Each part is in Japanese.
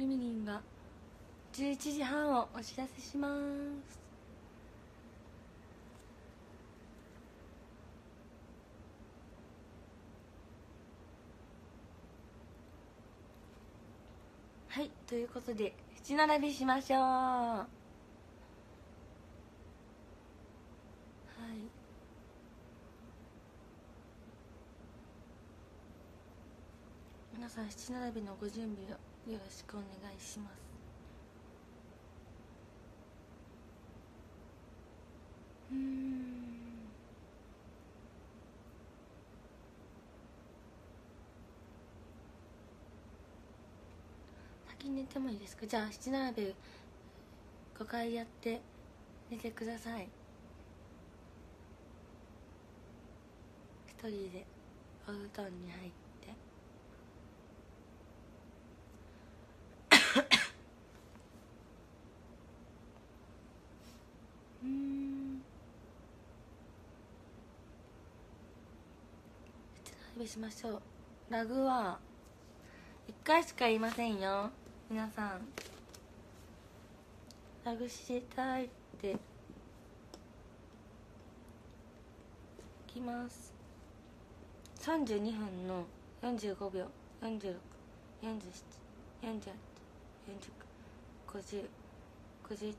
ルミリンが11時半をお知らせします。はいということで七並びしましょうはい皆さん七並びのご準備をよろしくお願いします。うん。先に寝てもいいですか？じゃあ七並べ5回やって寝てください。一人でお布団に入ってうん七並べしましょう。ラグは1回しか言いませんよ。皆さん。ラグ知りたいって。いきます。32分の45秒。4647 48 49 50 51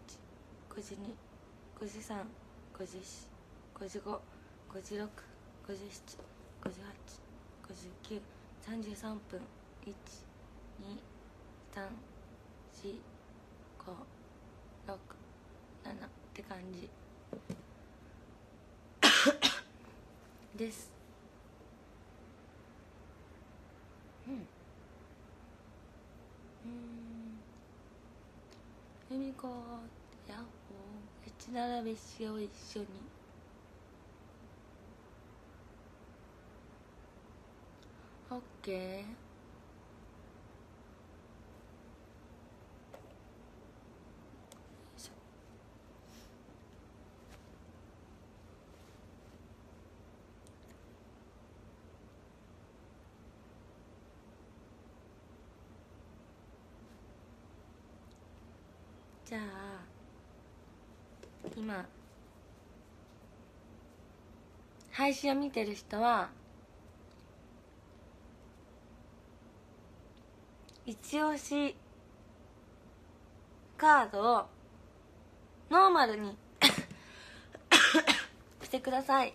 52 53 54 55 56 57 58 59 33分1 2 3 4 5 6 7って感じ。です。うん。うん。由美子やっほー一並べしよう一緒に。オッケーじゃあ今配信を見てる人は一押しカードをノーマルに してください。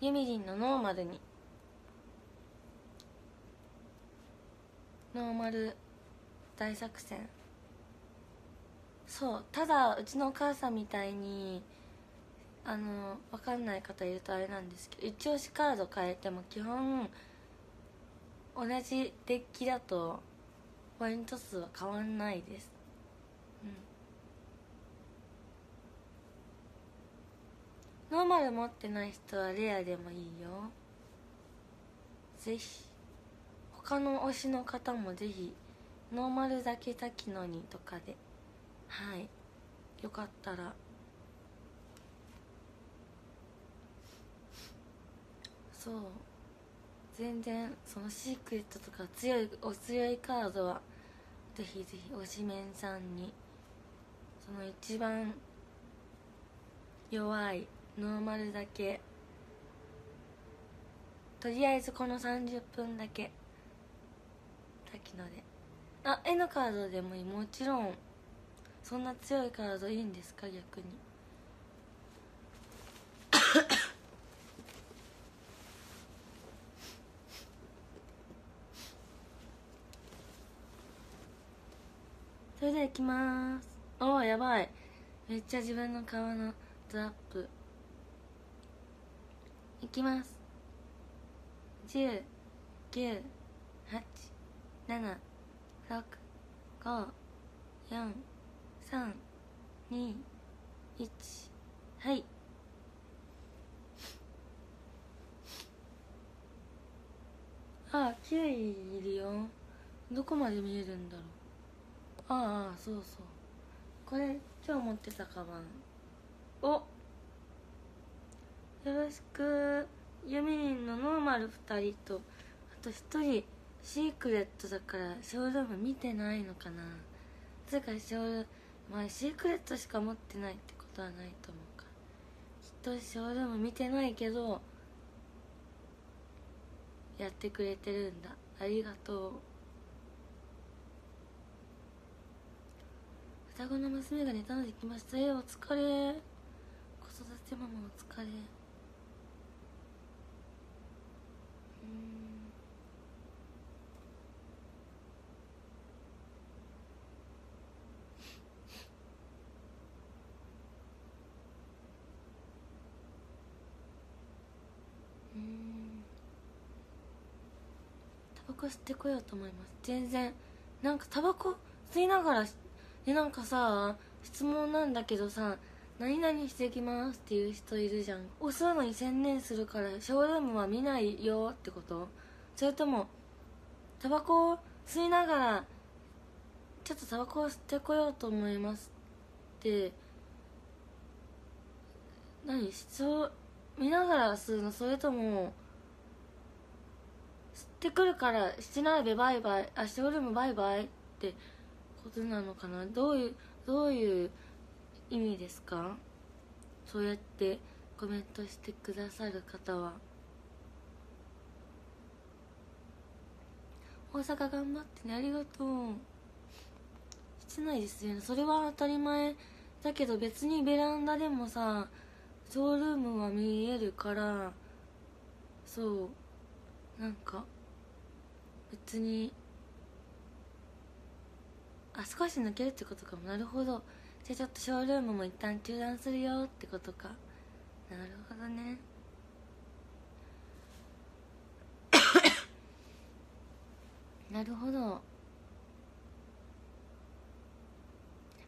ゆみりんのノーマルに。ノーマル大作戦。そうただうちのお母さんみたいにあの分かんない方いるとあれなんですけど一押しカード変えても基本同じデッキだとポイント数は変わんないです。うん。ノーマル持ってない人はレアでもいいよ。ぜひ。他の推しの方もぜひノーマルだけ滝のにとかで。はい。よかったら。そう。全然そのシークレットとか強いお強いカードはぜひぜひ推しメンさんにその一番弱いノーマルだけとりあえずこの30分だけ滝野で。あ絵のカードでもいいもちろんそんな強いカードいいんですか逆に。それではいきます。おおやばい。めっちゃ自分の顔のドアップ。いきます。10 9 8 7 6 5 4 3 2 1はい。あキウイいるよ。どこまで見えるんだろう。ああそうそう。これ今日持ってたカバン。およろしく。ユミリンのノーマル2人とあと1人シークレットだからショールーム見てないのかな。つうかショールまあシークレットしか持ってないってことはないと思うか。きっとショールーム見てないけどやってくれてるんだ。ありがとう。双子の娘が寝たので来ました。えお疲れ。子育てママお疲れ。うん。うん。タバコ吸ってこようと思います。全然。なんかタバコ吸いながらでなんかさ質問なんだけどさ何々してきますっていう人いるじゃん。お吸うのに専念するからショールームは見ないよってこと？それともタバコを吸いながらちょっとタバコを吸ってこようと思いますって何？そう見ながら吸うの？それとも吸ってくるからしてないでバイバイあショールームバイバイってことなのかな？どういうどういう意味ですか？そうやってコメントしてくださる方は。大阪頑張ってねありがとう。してないですよね。それは当たり前だけど別にベランダでもさショールームは見えるからそうなんか別にあ少し抜けるってことかも。なるほど。じゃあちょっとショールームも一旦中断するよってことか。なるほどね。なるほど。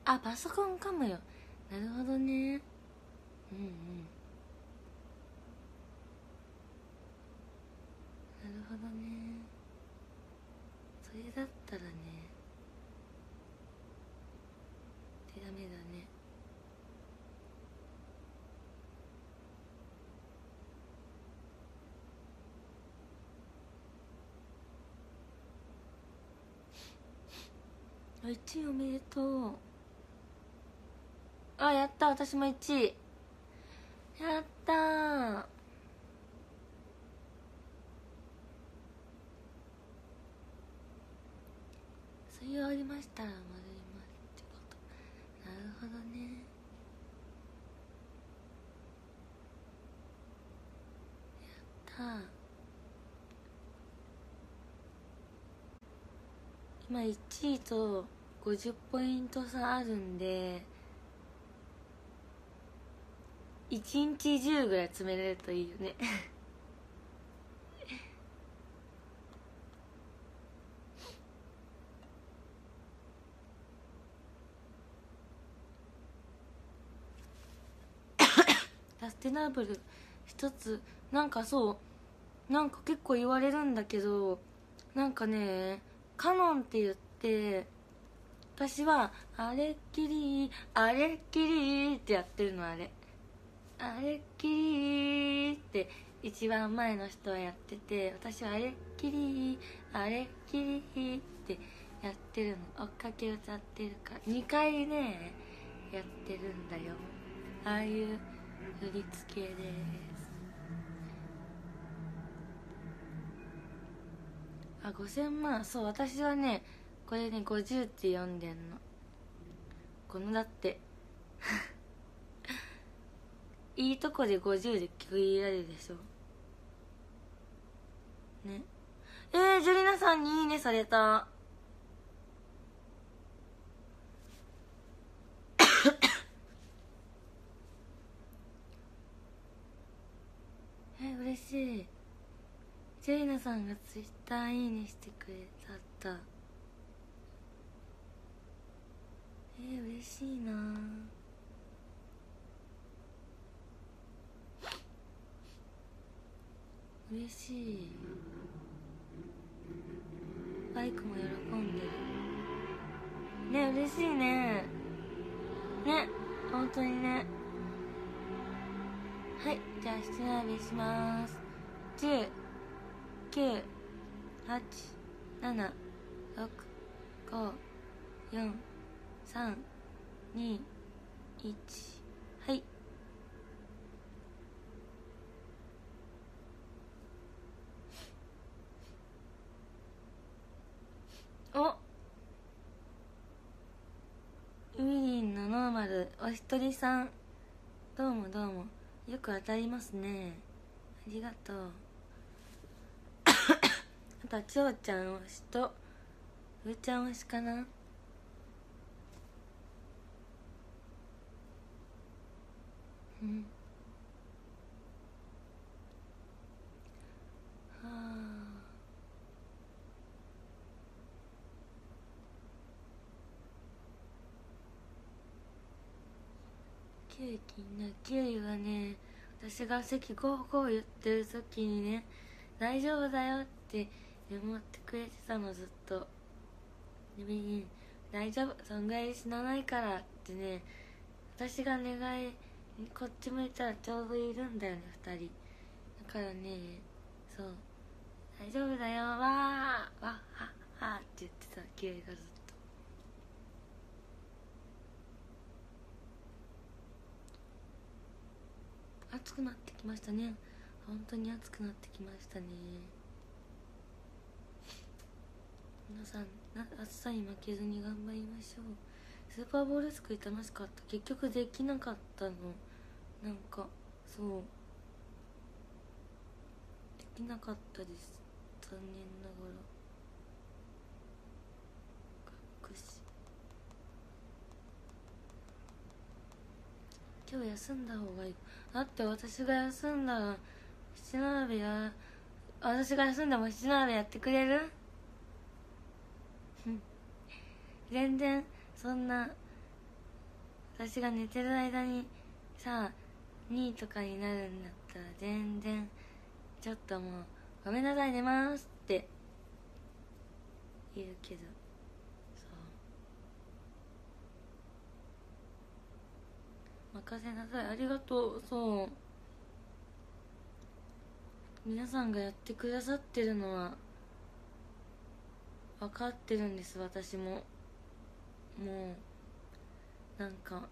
あパソコンかもよ。なるほどね。うんうん。なるほどね。それだったらね。ダメだね。1位おめでとう。あやった私も1位。やったー。そういうありましたら丸いますってことなるほどね。やった。今1位と50ポイント差あるんで1日10ぐらい詰めれるといいよね サステナブル一つなんかそうなんか結構言われるんだけどなんかねカノンって言って私はあれっきりあれっきりってやってるのあれ。あれっきりって一番前の人はやってて私はあれっきりあれっきりってやってるの。追っかけ歌ってるから2回ねやってるんだよ。ああいう振り付けです。あ5000万。そう私はねこれね50って読んでんの。このだって。いいとこで50で区切られるでしょ。ね。えー、ジュリナさんにいいねされたえ嬉しいジェリナさんがツイッターいいねしてくれた。ったえー、嬉しいな。嬉しい。バイクも喜んでる。ね嬉しいね。ね本当にね。はいじゃあ質並べします。10 9 8 7 6 5 4 3 2 1はい。おミリンのノーマルお一人さん。どうもどうも。よく当たりますね。ありがとう。あとはちょうちゃん推しとうーちゃん推しかな？うん。はあ。キュウキねキュウリはね私が席ゴーゴー言ってる時にね大丈夫だよって思ってくれてたのずっと。でみ大丈夫。そんぐらい死なないからってね。私が願いこっち向いたらちょうどいるんだよね2人。だからねそう。大丈夫だよ。わーわっはっはって言ってたキュウリがずっと。暑くなってきましたね。本当に暑くなってきましたね。皆さん暑さに負けずに頑張りましょう。スーパーボールすくい楽しかった。結局できなかったの。なんかそう。できなかったです。残念ながら。隠し。今日休んだ方がいい。だって私が休んだら七並べや私が休んでも七並べやってくれる？全然そんな私が寝てる間にさ2位とかになるんだったら全然ちょっともう「ごめんなさい寝ます」って言うけど。そう。任せなさい。ありがとう。そう。皆さんがやってくださってるのは分かってるんです私も。もうなんか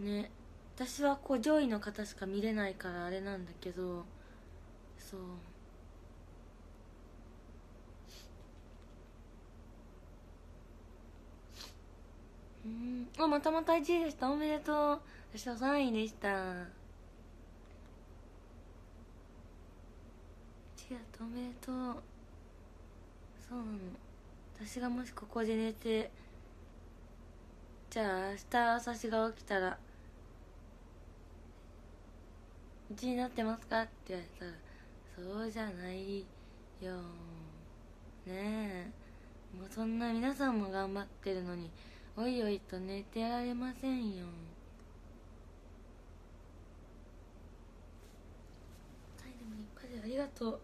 ね私はこう上位の方しか見れないからあれなんだけどそう。うん。あまたまた1位でした。おめでとう。私は3位でした。1位だった。おめでとう。そうなの。私がもしここで寝てじゃあ明日私が起きたら「1位になってますか?」って言われたら「そうじゃないよねえもうそんな皆さんも頑張ってるのにおいおいと寝てられませんよタイでも立派でありがとう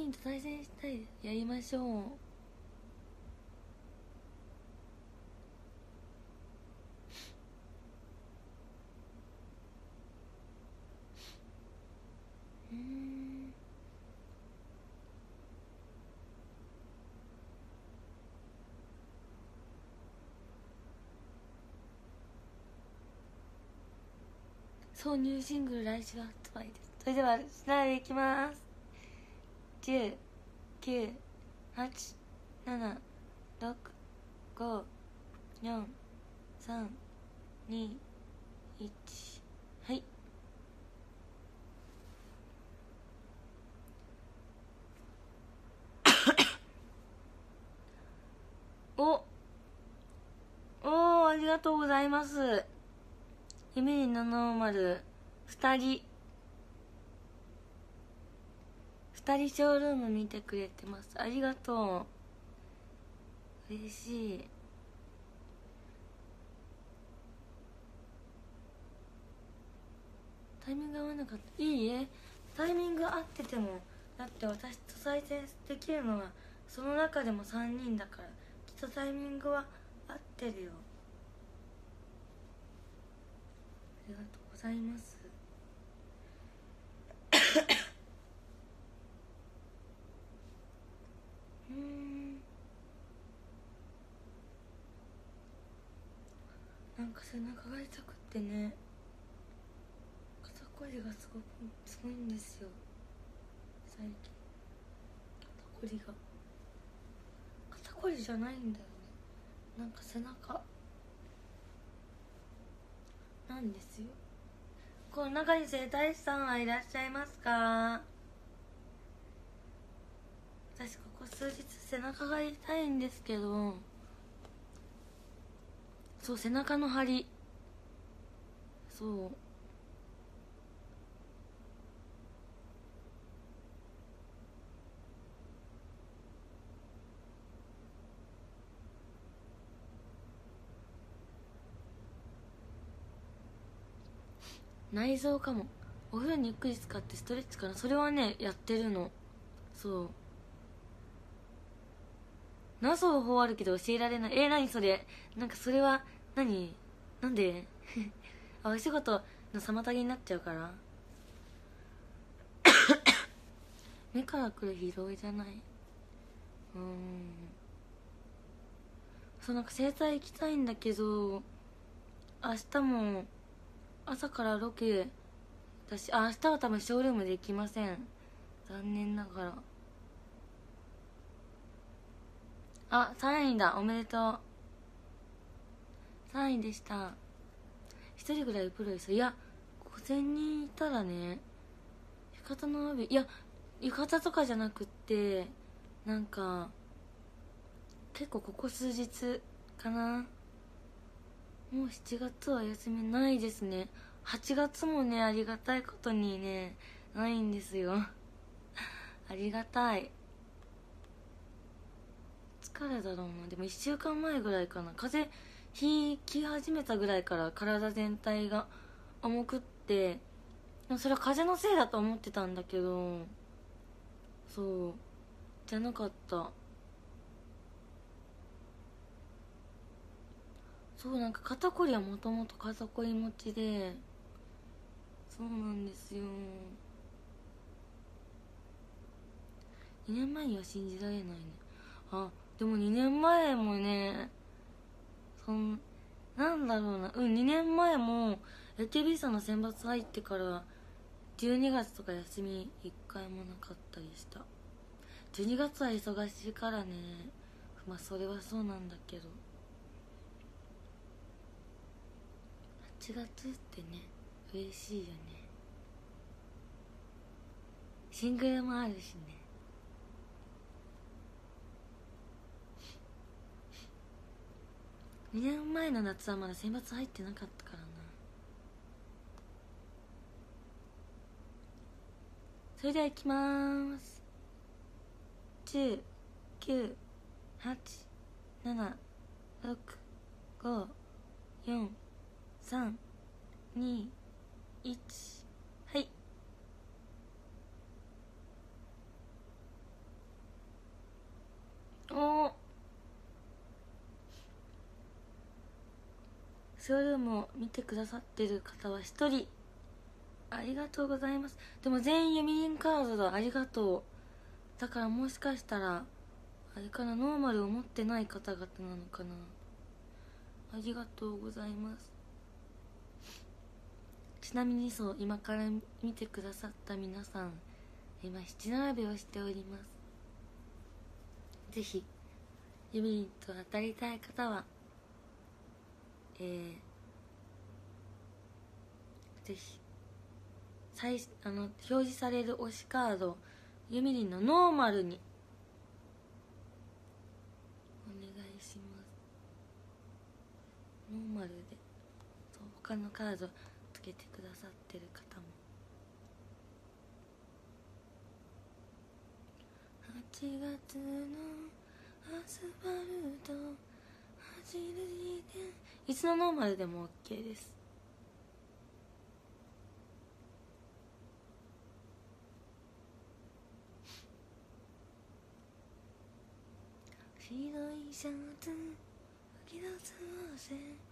フィンと対戦したいですやりましょううんそうニューシングル来週発売ですそれではスナーでいきます九九八七六五四三二一はい。おおありがとうございます。夢に702人。人ショールーム見てくれてます。ありがとう。嬉しい。タイミング合わなかった。いいえ。タイミング合っててもだって私と再戦できるのはその中でも3人だからきっとタイミングは合ってるよ。ありがとうございますなんか背中が痛くってね肩こりがすごくすごいんですよ。最近。肩こりが。肩こりじゃないんだよね。なんか背中。なんですよ。この中に整体師さんはいらっしゃいますか？私ここ数日背中が痛いんですけど。そう背中の張り。そう。内臓かも。お風呂にゆっくり使ってストレッチかな。それはねやってるの。そう。謎方法あるけど教えられない。えー、何それ？なんかそれは何？なんで？あお仕事の妨げになっちゃうから。目からくる疲労じゃない。うん。そうなんか整体行きたいんだけど明日も朝からロケだしあ明日は多分ショールームできません。残念ながら。あ3位だ。おめでとう。3位でした。1人ぐらいプロですいや5000人いたらね浴衣の帯。いや浴衣とかじゃなくってなんか結構ここ数日かな。もう7月は休みないですね。8月もねありがたいことにねないんですよ。ありがたい。疲れだろうな。でも1週間前ぐらいかな。風邪ひき始めたぐらいから体全体が重くってそれは風邪のせいだと思ってたんだけどそう。じゃなかった。そうなんか肩こりはもともと肩こり持ちでそうなんですよ。2年前には信じられないね。あでも2年前もねそんなんだろうな。うん2年前も AKB さんの選抜入ってから12月とか休み1回もなかったりした。12月は忙しいからね。まあそれはそうなんだけど。8月ってね嬉しいよね。シングルもあるしね。2年前の夏はまだ選抜入ってなかったからな。それではいきまーす。10 9 8 7 6 5 4 3 2 1はい。おショールームを見てくださってる方は1人。ありがとうございます。でも全員読み印カードだ。ありがとう。だからもしかしたらあれかなノーマルを持ってない方々なのかな。ありがとうございます。ちなみにそう今から見てくださった皆さん今七並べをしております。ぜひユミリンと当たりたい方はえー、ぜひ最あの表示される推しカードユミリンのノーマルにお願いします。ノーマルで他のカードつけてくださってる方も。8月のアスファルト走る時点いつのノーマルでも OK です。白いシャツ吹き出す汗。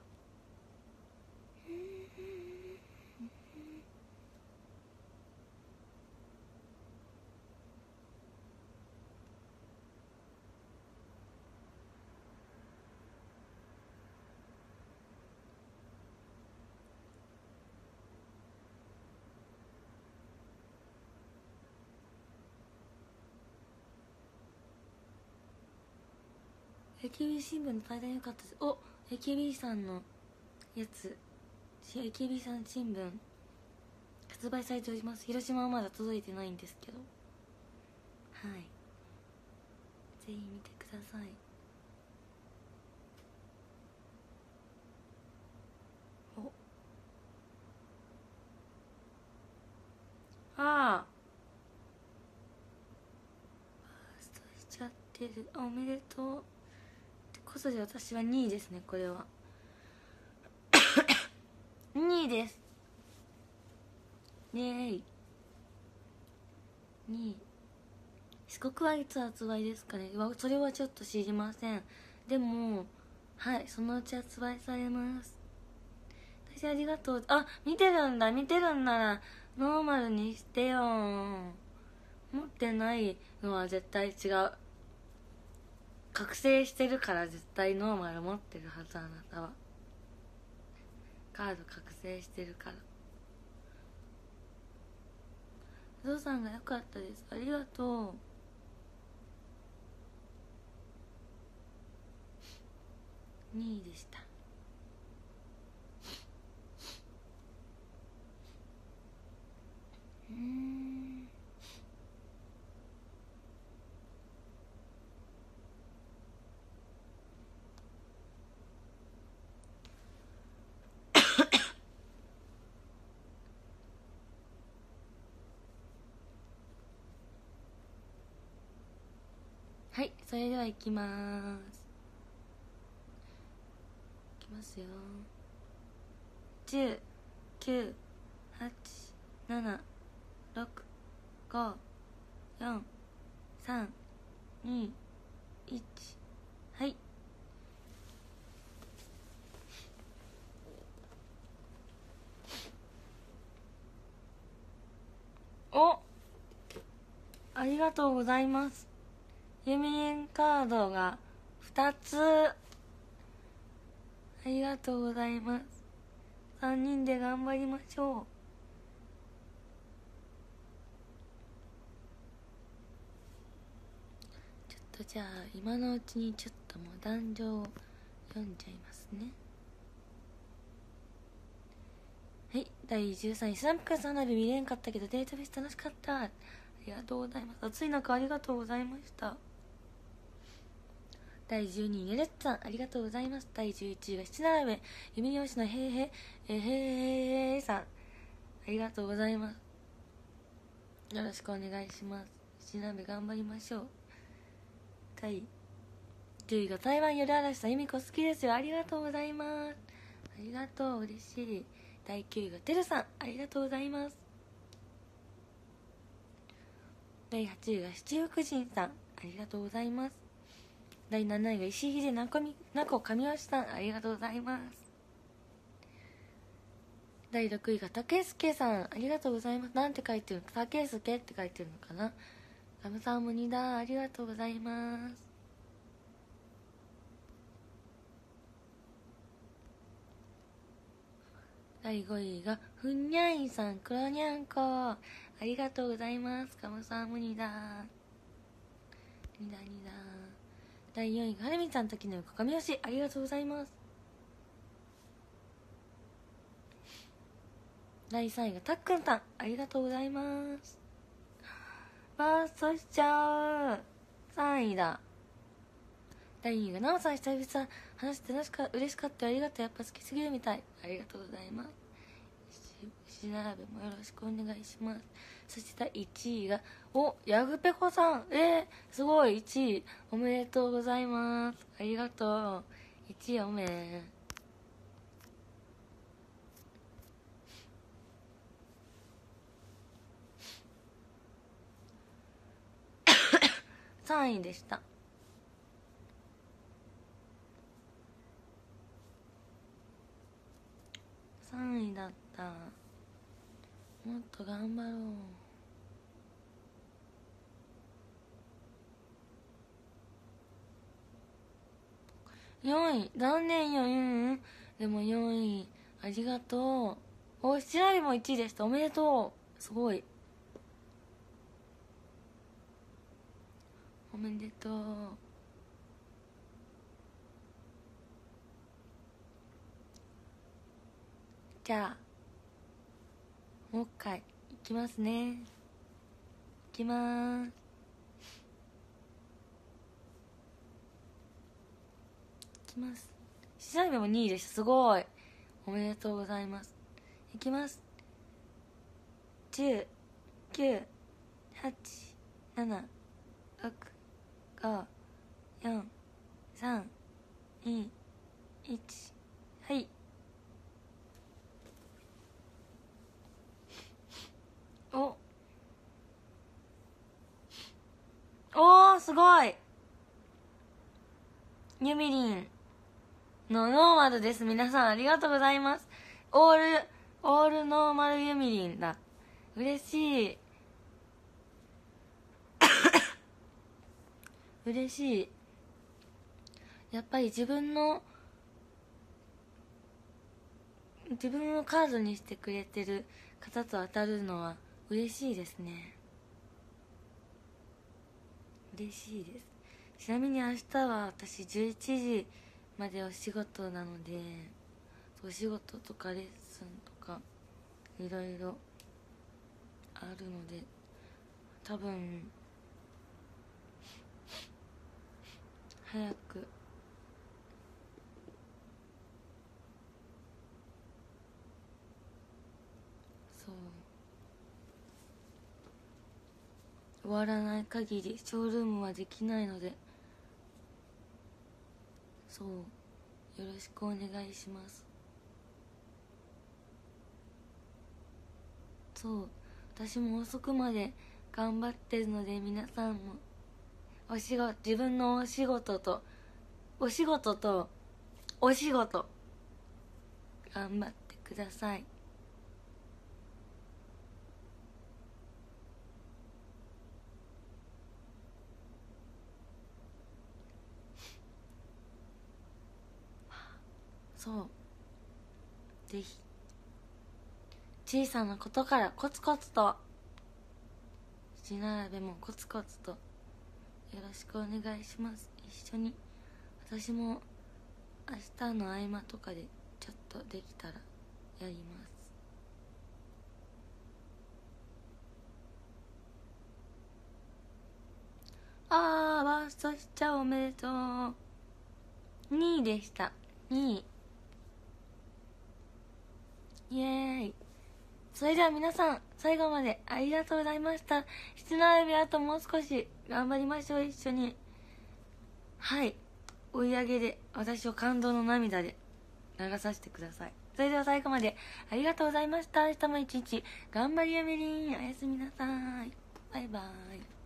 AKB 新聞の対談よかったです。お AKB さんのやつ。AKB さん新聞。発売されております。広島はまだ届いてないんですけど。はい。ぜひ見てください。お。ああファーストしちゃってる。おめでとう。ことで私は2位ですねこれは。2位です。イエーイ。2位。四国はいつ発売ですかね。わそれはちょっと知りません。でもはいそのうち発売されます。私ありがとう。あ見てるんだ。見てるんならノーマルにしてよ持ってないのは絶対違う。覚醒してるから絶対ノーマル持ってるはずあなたは。カード覚醒してるから。お父さんが良かったです。ありがとう。2位でした。うんはいそれではいきます。いきますよ。10 9 8 7 6 5 4 3 2 1はい。おありがとうございます。ユミエンカードが2つ。ありがとうございます。3人で頑張りましょう。ちょっとじゃあ今のうちにちょっともう壇上を読んじゃいますね。はい第13位。スランプクラス花火見れんかったけどデータベース楽しかった。ありがとうございます。暑い中ありがとうございました。第12位ねるっさんありがとうございます。第11位が七並べ弓用紙のへいへえへいへいさん。ありがとうございます。よろしくお願いします。七並べ頑張りましょう。第10位が台湾より嵐さん由美子好きですよ。ありがとうございます。ありがとう嬉しい。第9位がてるさんありがとうございます。第8位が七福神さんありがとうございます。第7位が石井秀なこみなこ神吉さんありがとうございます。第6位が竹助さん。ありがとうございます。なんて書いてるの？竹助って書いてるのかな？ラムさんも2だ。ありがとうございます。第5位がふんにゃいさん。黒にゃんこ。ありがとうございます。カムサームニだ。2だ2だ。第4位はるみさん時の横上吉ありがとうございます。第3位がたっくんさん。ありがとうございます。バーストしちゃう3位だ。第2位がなおさん久々。話して楽しか嬉しかったありがとうやっぱ好きすぎるみたい。ありがとうございます。し並べもよろしくお願いします。そして第1位がおヤグペコさん。えー、すごい。1位おめでとうございます。ありがとう。1位おめ。3位でした。3位だった。もっと頑張ろう。4位残念ようんでも4位ありがとう。おしら割も1位でした。おめでとう。すごい。おめでとう。じゃあ。もう一回いきますね。いきまーす。いきます。シャイベも2位でした。すごい。おめでとうございます。いきます。10 9 8 7 6 5 4 3 2 1はいおおーすごい。ユミリンのノーマルです。皆さんありがとうございます。オールオールノーマルユミリンだ。嬉しい。嬉しい。やっぱり自分の自分をカードにしてくれてる方と当たるのは嬉しいですね。嬉しいです。ちなみに明日は私11時までお仕事なのでお仕事とかレッスンとかいろいろあるので多分早くそう終わらない限りショールームはできないので。そう。よろしくお願いします。そう。私も遅くまで頑張ってるので皆さんもお仕事自分のお仕事とお仕事とお仕事頑張ってください。そう。ぜひ。小さなことからコツコツと。七並べもコツコツと。よろしくお願いします。一緒に。私も明日の合間とかでちょっとできたらやります。あーワーストしちゃおめでとう。2位でした。2位。イエーイ。それでは皆さん最後までありがとうございました。質並びあともう少し頑張りましょう一緒に。はい。追い上げで私を感動の涙で流させてください。それでは最後までありがとうございました。明日も一日頑張りやめりん。おやすみなさい。バイバーイ。